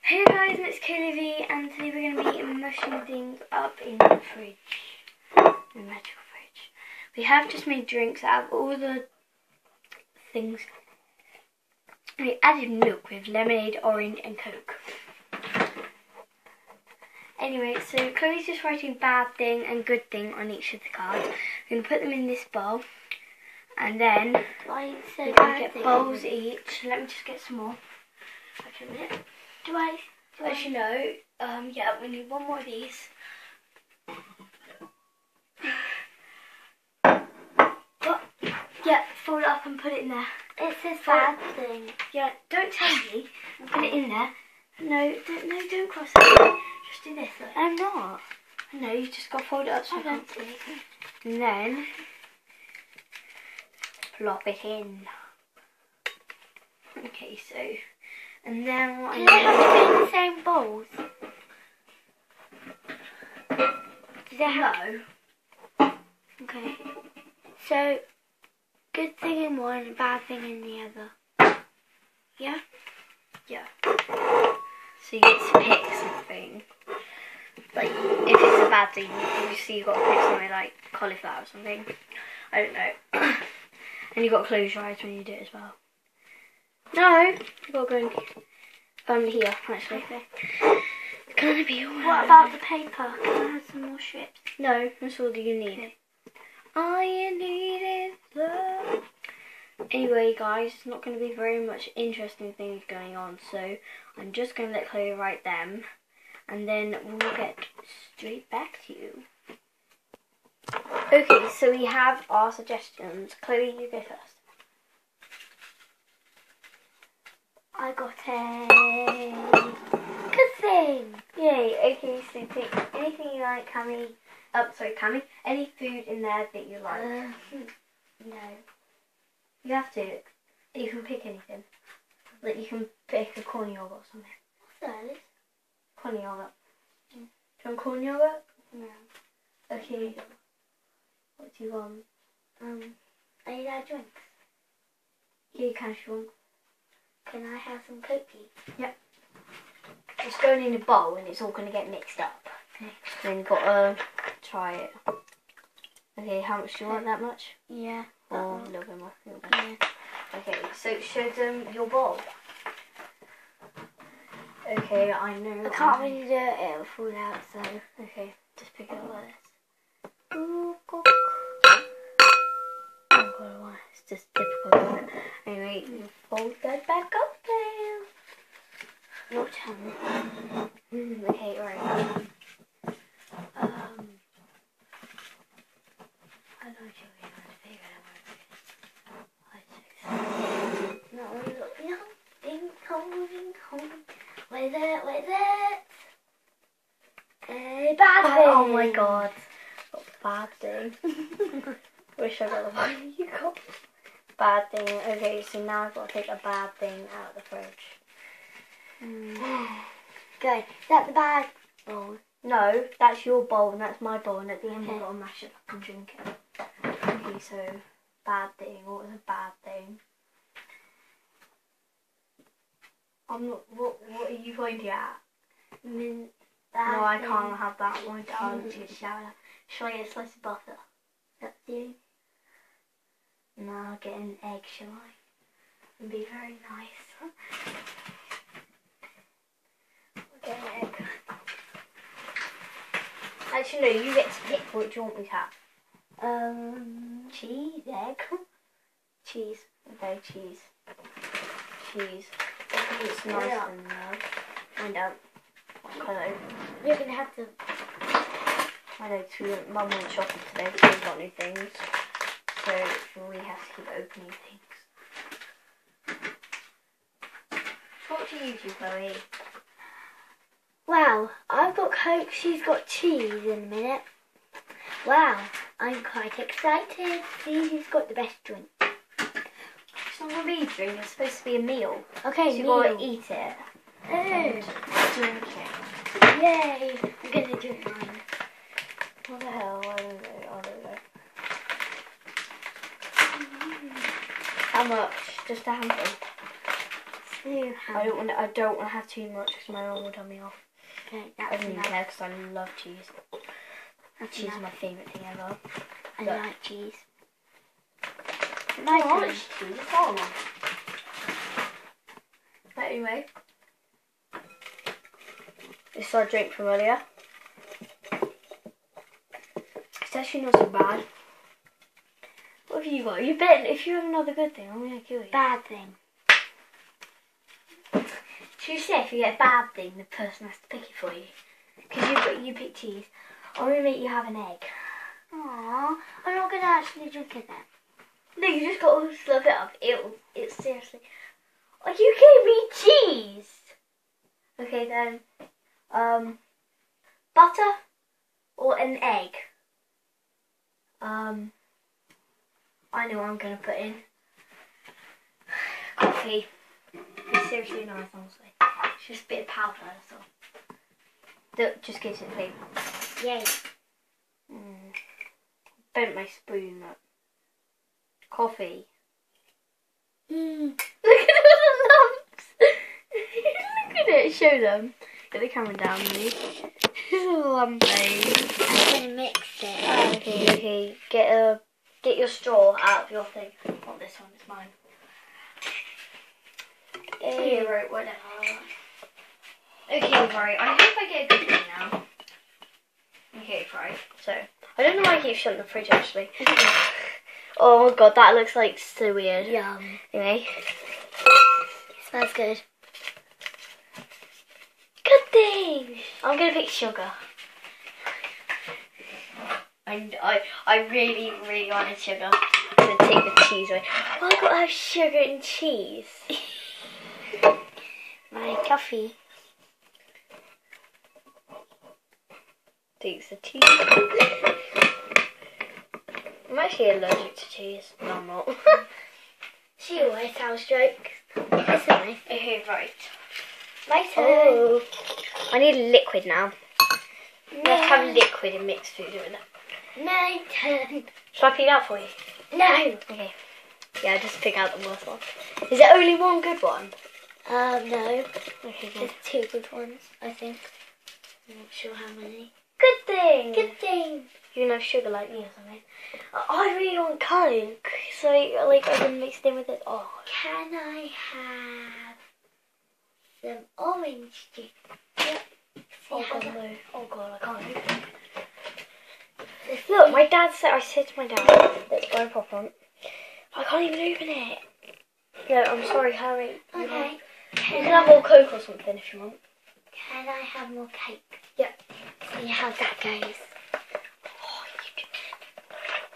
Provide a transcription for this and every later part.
Hey guys, it's Kaylee V, and today we're going to be mushing things up in the fridge. The magical fridge. We have just made drinks out of all the things. We added milk with lemonade, orange and coke. Anyway, so Chloe's just writing bad thing and good thing on each of the cards. We're going to put them in this bowl. And then Why so we can bad get bowls each. Let me just get some more. Wait a minute. Do I? Do As I? you know, um, yeah, we need one more of these. What? Yeah, fold it up and put it in there. It says Fold- bad thing. Yeah, don't tell me. Put it in there. No, don't, no, don't cross it. Just do this. I'm not. No, you just got to fold it up so I I can't see. And then plop it in. Okay, so and then what in the same they have? no. Okay. So, good thing in one, and bad thing in the other. Yeah. Yeah. So you get to pick something. Like if it's a bad thing, you see you got to pick something like cauliflower or something. I don't know. and you've got to close your eyes when you do it as well. No, you got to go in, um here actually. It's gonna be alright. What about the paper? Can I have some more strips? No, that's all you need. All you need is love. Anyway, guys, it's not going to be very much interesting things going on, so I'm just going to let Chloe write them, and then we'll get straight back to you. Okay, so we have our suggestions. Chloe, you go first. I got a good thing. Yay, okay, so pick anything you like, Cammy. Oh, sorry, Cammy. Any food in there that you like. Uh, no. You have to. You can pick anything. Like you can pick a corn yogurt or something. What's those? Corn yogurt. Do you want corn yogurt? No. Okay. What do you want? Um, I need our drinks. Here you can if you want. Can I have some coke, please? It's going in a bowl and it's all going to get mixed up. Okay. Then you've got to try it. Okay, how much do you want? That much? Yeah. Or a little bit more? Little bit. Yeah. Okay, so show them um, your bowl. Okay, I know. I can't really do it, it'll fall out, so. Okay, just pick it up like this. Ooh, god, why? It's just difficult? Anyway, you fold that back up there. Tongue. Mm, okay, right. Um, I don't show you how to figure out what it is. No, look, no. Ding, dong, ding, dong. It? Where's it? A bad thing. Oh my god. Bad thing. Wish I got the one you got. Bad thing. Okay, so now I've got to take a bad thing out of the fridge. Mm. Good. Is that the bad bowl? No, that's your bowl and that's my bowl, and at the end Okay. we've got to mash it up and drink it. Okay, so bad thing. What was a bad thing? I'm not. What What are you pointing at? Mint. no, I can't have that one. I'll take a shower. Shall I get a slice of butter? That's you. No, I'll get an egg, shall I? And be very nice. Get an egg. Actually, no, you get to pick what you want me to have. Um. Cheese, egg. cheese. Okay, cheese. Cheese. I think it's nice Yeah. and uh, find out. Hello. You're gonna have to. I know too. Mum went shopping today, so we got new things. So we have to keep opening things. What do you do, Chloe? Wow, I've got Coke, she's got cheese in a minute. Wow, I'm quite excited. See who's got the best drink. It's not a drink. It's supposed to be a meal. Okay, So you gotta eat it. and Oh, drink it. yay! I'm gonna drink mine. What the hell? I don't know. I don't know. How much? Just a handful. I don't want. I don't want to have too much because my mum will tell me off. Okay, I don't even care because I love cheese. That's Cheese is my favourite thing ever. I but- like cheese. Nice one. cheese. Oh. But anyway, this is our drink from earlier. It's actually not so bad. What have you got? You bet if you have another good thing, I'm gonna kill you. Bad thing. Should you say if you get a bad thing, the person has to pick it for you? Because you got you pick cheese. I'm gonna make you have an egg. Aww, I'm not gonna actually drink it then. No, you just got to slurp it up. It'll, it's seriously. Oh, you gave me cheese. Okay then, um, butter or an egg. Um, I know what I'm gonna put in. Coffee. It's seriously nice, honestly. It's just a bit of powder, that's all. That just gives it flavour. Yay. Mm. Bent my spoon up. Coffee. Mm. Look at all the lumps. Look at it. Show them. Get the camera down, please. There's a lump. I'm gonna mix it. Okay, okay. Get a get your straw out of your thing. Not this one. It's mine. Um, okay, right. Whatever. Okay, right. I hope I get a good thing now. Okay, right. So I don't know why I keep shutting the fridge actually. oh my god, that looks like so weird. Yum. Anyway, Smells good. good thing. I'm gonna pick sugar. I, I, I really, really wanted sugar. I'm gonna take the cheese away. Why I gotta have sugar and cheese? My coffee. Takes the cheese. I'm actually allergic to cheese. No, I'm not. She always has jokes. Isn't it? okay, right. My turn. Oh, I need liquid now. Let's have liquid and mixed food it. My turn. Shall I pick it out for you? No. Okay. Yeah, just pick out the worst one. Is there only one good one? Um, no. Okay, There's two good ones, I think. I'm not sure how many. Good thing. Good thing. You can have sugar like me or something. I really want Coke, so like I can mix it in with it. Oh, Can I have some orange juice? Yep. Oh god, no. Oh god, I can't open it. Look, my dad said I said to my dad, let's go and pop on. I can't even open it. No, I'm sorry, hurry. You Okay. You Can, can have more Coke or something if you want. can I have more cake? Yep. See how that goes. Oh,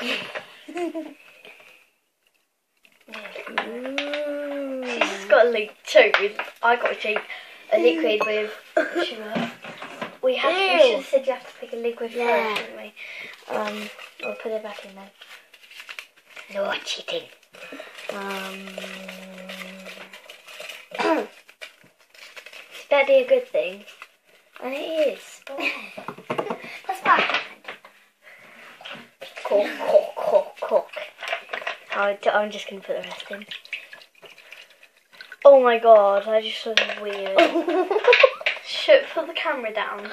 you She's got a leak too. I got a choke, a liquid with sugar. We have. We Ew. should have said you have to pick a liquid Yeah. first, didn't we? Um, I'll put it back in then. No cheating. Um, that'd be a good thing, and it is. That's bad. Cock, cock, cock. I- I'm just gonna put the rest in. Oh my god, I just was weird. Put the camera down.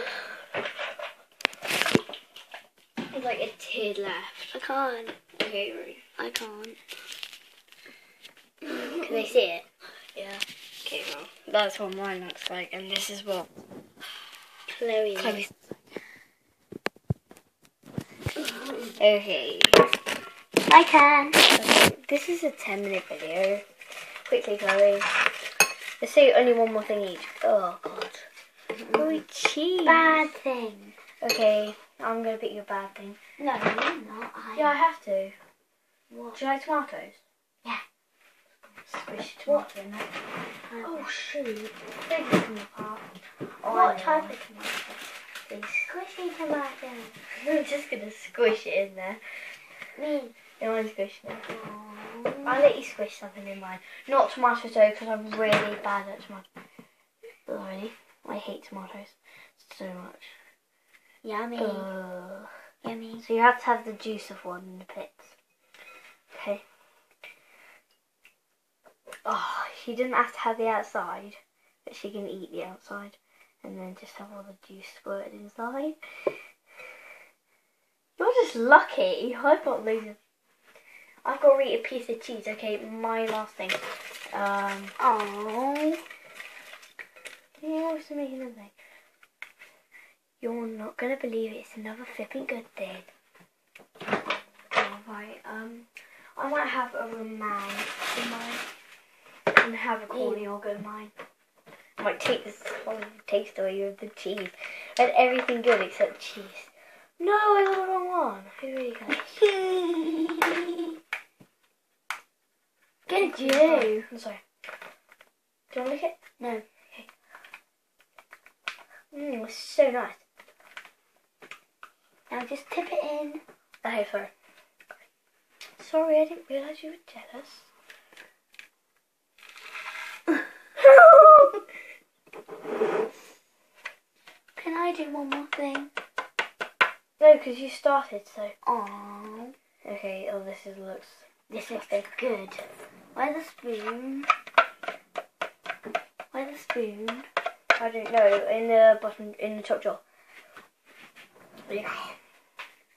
There's like a tear left. I can't. Okay, right. I can't. Can they see it? Yeah. Okay, well, that's what mine looks like, and this is what Chloe. Okay. I can. okay. This is a 10 minute video. Quickly, Chloe. Let's say only one more thing each. Oh, God. Oh, cheese. Bad thing. Okay, I'm gonna pick your bad thing. No, you're not. I Yeah, I have to. What? Do you like tomatoes? Yeah. Squish tomato in there. Oh, shoot. They're taking apart. Oh, what type of tomato? Please. Squishy tomato. I'm just gonna squish it in there. Me. No one's squishing it. Oh. I'll let you squish something in mine. Not tomatoes though, because I'm really bad at tomatoes. I hate tomatoes so much. Yummy. Yummy. So you have to have the juice of one in the pits. Okay. Oh, she doesn't have to have the outside, but she can eat the outside, and then just have all the juice squirted inside. You're just lucky. I've got loads of. I've got to eat a piece of cheese. Okay, my last thing. Um, Oh. You want to make another thing? You're not gonna believe it. It's another flipping good thing. Alright, um, I might have a romance in mine. And have a corny yogurt in mine. I might take this whole taste away of the cheese. And everything good except cheese. No, I got the wrong one. I really got Good you. I'm sorry. Do you want to lick it? No. Mmm, it's so nice. Now just tip it in. Okay, sorry. Sorry, I didn't realise you were jealous. Can I do one more thing? no, because you started, so. Oh. Okay, oh, this is looks. This looks good. Where's the spoon? Where's the spoon? I don't know. In the bottom, in the top drawer. Yeah.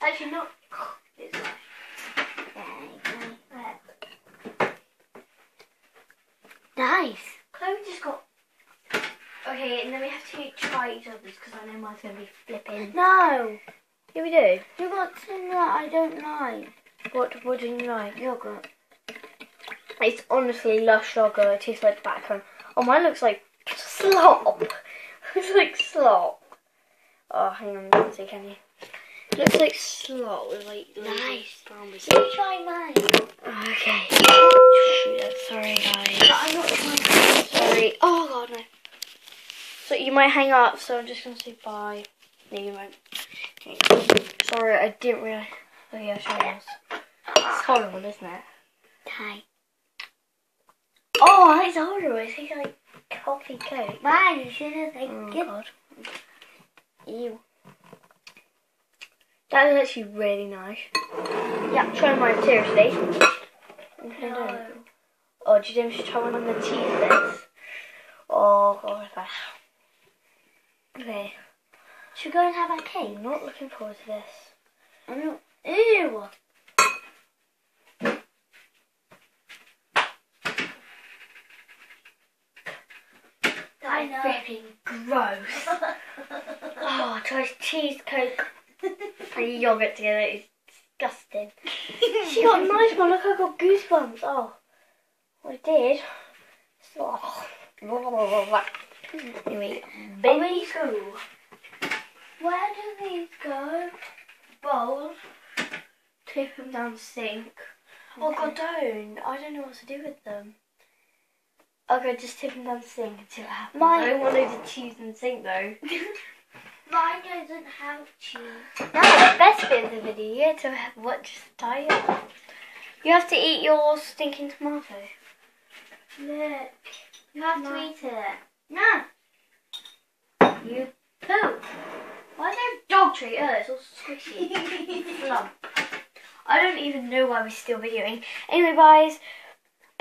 Actually, not. It's not. Nice. Chloe just got. Okay, and then we have to try each other's because I know mine's gonna be flipping. No. Yeah, we do. You got some that I don't like. What? What do you like? Yogurt. It's honestly lush yogurt. It tastes like background. Oh, mine looks like slop. it's like slop. Oh, hang on, can see, can you? It looks like slop with like Nice. brown. You try mine. Okay. Shoot, sorry, guys. I'm not trying. Sorry. Oh god, no. So you might hang up. So I'm just gonna say bye. No, you won't. Okay. Sorry, I didn't realize. Oh yeah, sure was. It's horrible, isn't it? Hi. Oh, it's horrible. It tastes like coffee coke. Mine, you should have said Oh good. god. Ew. That is actually really nice. Yeah, try mine seriously. Don't. Oh, do you think we should try one on the teeth bits? Oh god. Okay. Should we go and have our cake? I'm not looking forward to this. I'm not. Ew. I know. Flipping gross. oh, tries cheese, coke, and yogurt together. It's disgusting. She got a nice one. Look, I got goosebumps. Oh, I did. So, oh. anyway, baby school. Where do these go? Bowls. Tip them down the sink. Oh god, don't. I don't know what to do with them. Okay, just tip them down the sink and see what happens. Mine- I don't want loads of cheese in the sink though. Mine doesn't have cheese. No, the best bit of the video, you have to have watch the title. You have to eat your stinking tomato. Look. You have No. to eat it. No. You poop. Why is there a dog treat? Oh, it's all squishy. Flump. I don't even know why we're still videoing. Anyway, guys,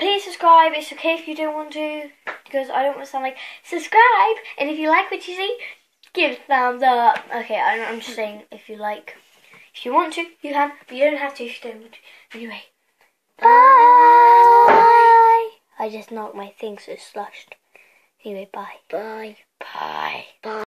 please subscribe. It's okay if you don't want to, because I don't want to sound like subscribe. And if you like what you see, give a thumbs up. Okay, I'm, I'm just saying if you like, if you want to, you can, but you don't have to if you don't want to. Anyway, bye. I just knocked my thing so it slushed. Anyway, bye. Bye. Bye. Bye.